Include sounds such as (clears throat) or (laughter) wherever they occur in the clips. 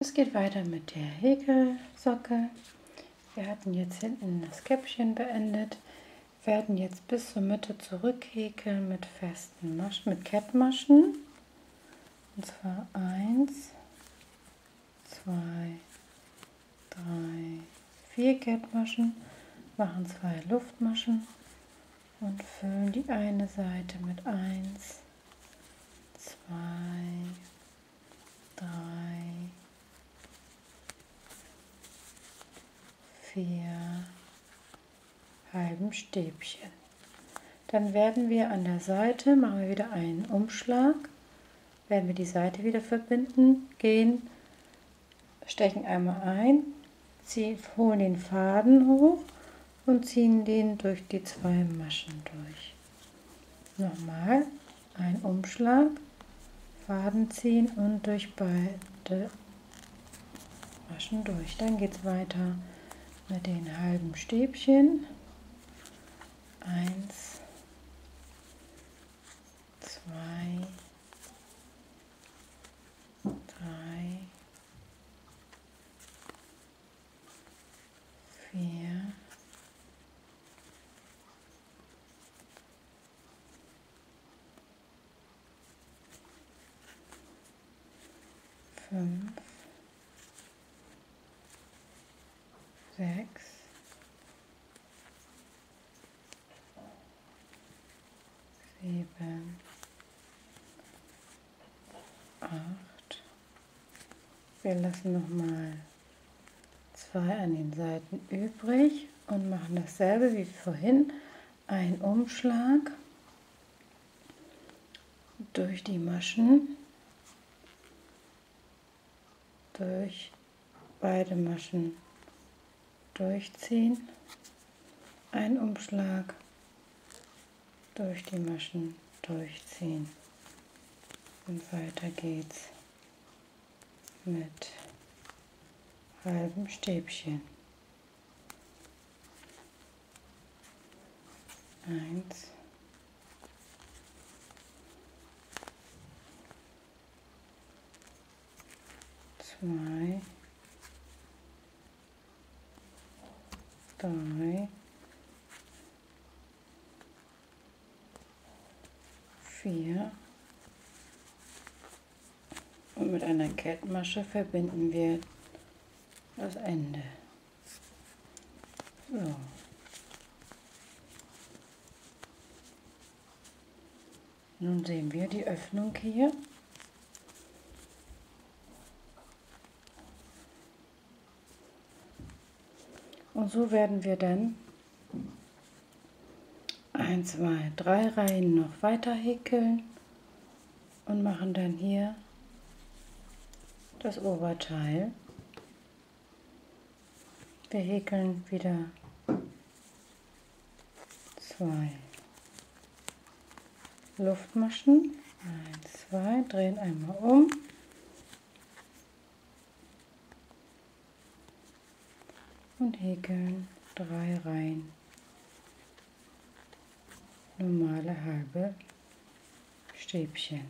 Es geht weiter mit der Häkelsocke. Wir hatten jetzt hinten das Käppchen beendet, werden jetzt bis zur Mitte zurückhäkeln mit festen Maschen, mit Kettmaschen. Und zwar eins, zwei, drei, vier Kettmaschen, machen zwei Luftmaschen und füllen die eine Seite mit eins, zwei, drei, vier halben Stäbchen. Dann werden wir an der Seite, machen wir wieder einen Umschlag, werden wir die Seite wieder verbinden, gehen, stechen einmal ein, ziehen, holen den Faden hoch und ziehen den durch die zwei Maschen durch. Nochmal ein Umschlag, Faden ziehen und durch beide Maschen durch. Dann geht es weiter mit den halben Stäbchen. Eins, zwei, drei, vier, fünf, sieben, acht. Wir lassen noch mal zwei an den Seiten übrig und machen dasselbe wie vorhin. Ein Umschlag durch die Maschen, durch beide Maschen durchziehen, ein Umschlag durch die Maschen durchziehen. Und weiter geht's mit halben Stäbchen. Eins, zwei, drei, vier und mit einer Kettmasche verbinden wir das Ende. So. Nun sehen wir die Öffnung hier. Und so werden wir dann ein, zwei, drei Reihen noch weiter häkeln und machen dann hier das Oberteil. Wir häkeln wieder zwei Luftmaschen. Eins, zwei, drehen einmal um. Und häkeln drei Reihen Numaralı Harbi Stäbchen.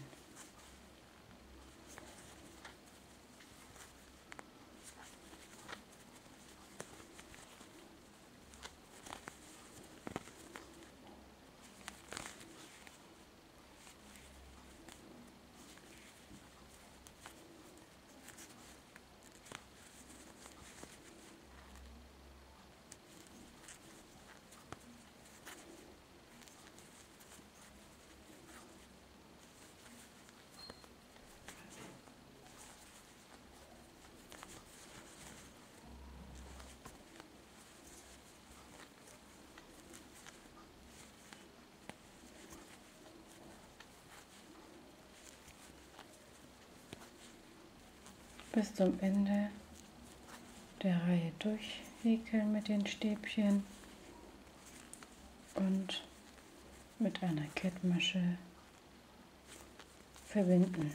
Bis zum Ende der Reihe durchhäkeln mit den Stäbchen und mit einer Kettmasche verbinden.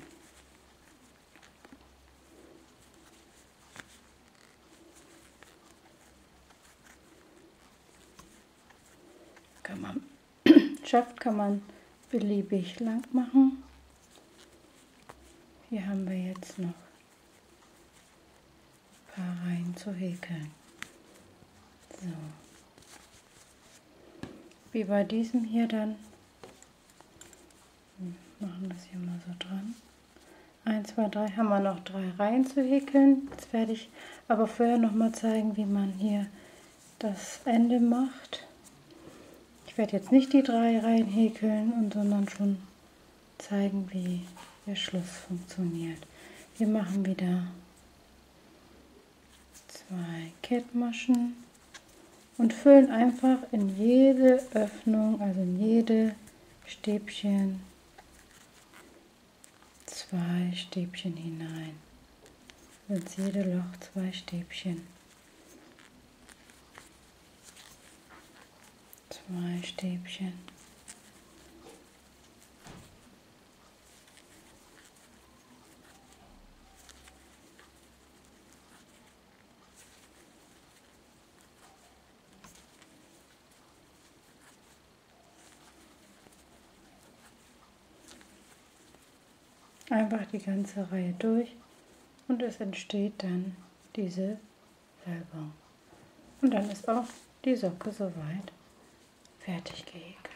Kann man (clears throat) schafft, kann man beliebig lang machen. Hier haben wir jetzt noch paar Reihen zu häkeln. So. Wie bei diesem hier dann, hm, machen das hier mal so dran. 1, 2, 3 haben wir noch drei Reihen zu häkeln. Jetzt werde ich aber vorher noch mal zeigen, wie man hier das Ende macht. Ich werde jetzt nicht die drei Reihen häkeln, und sondern schon zeigen, wie der Schluss funktioniert. Wir machen wieder zwei Kettmaschen und füllen einfach in jede Öffnung, also in jede Stäbchen, zwei Stäbchen hinein. Ins jede Loch zwei Stäbchen. Zwei Stäbchen. Einfach die ganze Reihe durch und es entsteht dann diese Wölbung. Und dann ist auch die Socke soweit fertig gehäkelt.